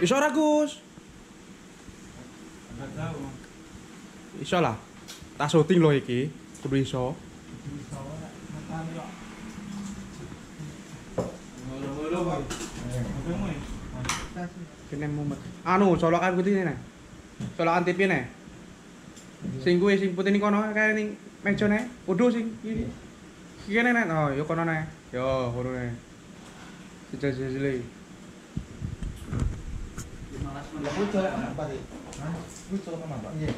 Iso ora Gus? Enggak tahu. Iso lah. Tak syuting lho iki. Kudu iso. Kene mumet. Anu, colokan putih nih. Colokan TV nih. Sing kuwi sing putih ning kono kae ning meja nih. Udu sing iki. Kene nek. Oh, yo kono nih. Yo, kono nih. Sejak-sejak Kuwi? Hah? Kuwi? Iya.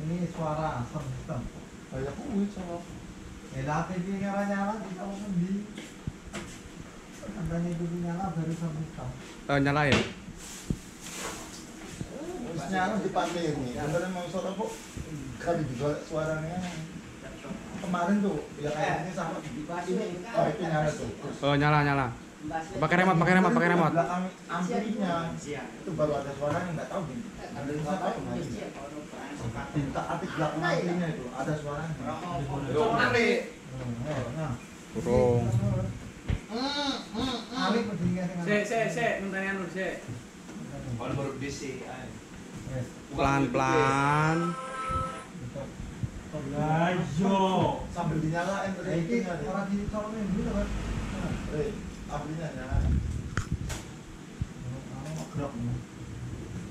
Ini suara asam hitam. Ya kuwi TV nyala nyala di kalau di. Andanya dulu nyala baru asam hitam. Eh, nyala di pantai ini. Antara mau suara kok kali juga suaranya kemarin tuh ya kayak ini sama ini oh itu nyala tuh Oh, nyala nyala. Pakai remote, pakai remote, pakai remote. belakang amplinya itu baru ada suaranya nggak tahu di ada kemarin di atik belakang amplinya itu ada suaranya nah Burung. Anu Yes. Pelan-pelan. Lah yo. sambil dinyalain Eh, ini orang di colokin dulu kan. Eh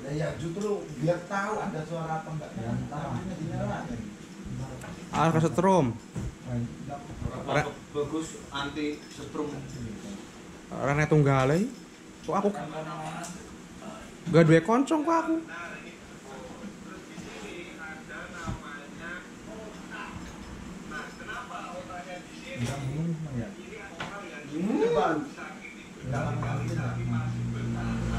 ya ya justru biar tahu ada suara apa enggak Ya, tahu. amplinya dinyalain Ah, kesetrum. Ora- bagus anti setrum. Rene tunggale. Kok aku gak duwe koncong kok aku. Enggak ya.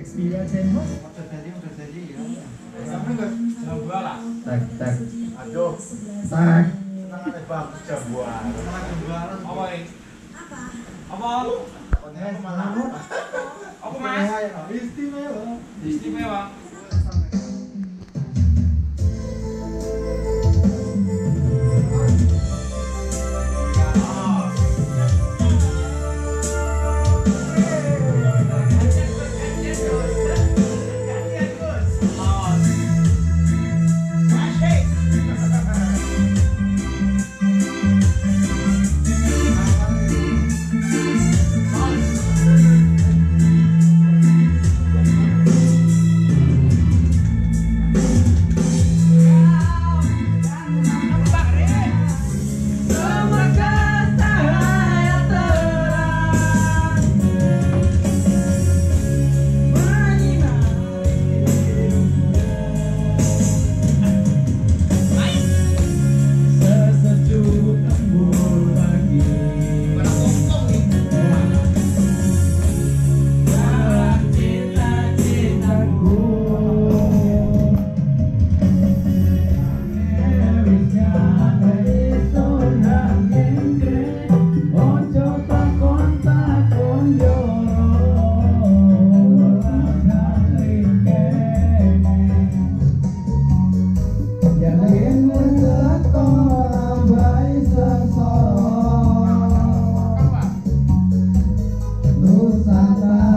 Xperia 10 Hot. udah jadi udah jadi ya sampai nggak Coba lah. Tak tak aduh tak. senangannya bagus jambuan senangan jambuan Apa ini? Apa? pokoknya malah Apa Mas? istimewa Istimewa. Santa.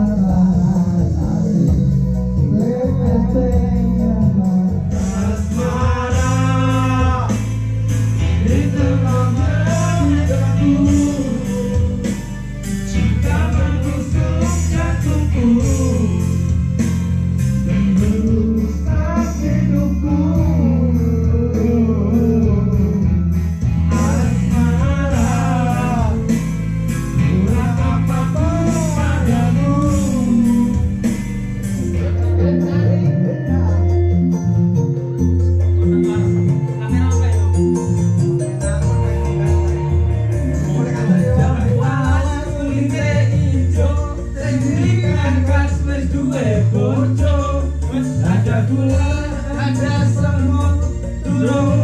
Ada semut Turun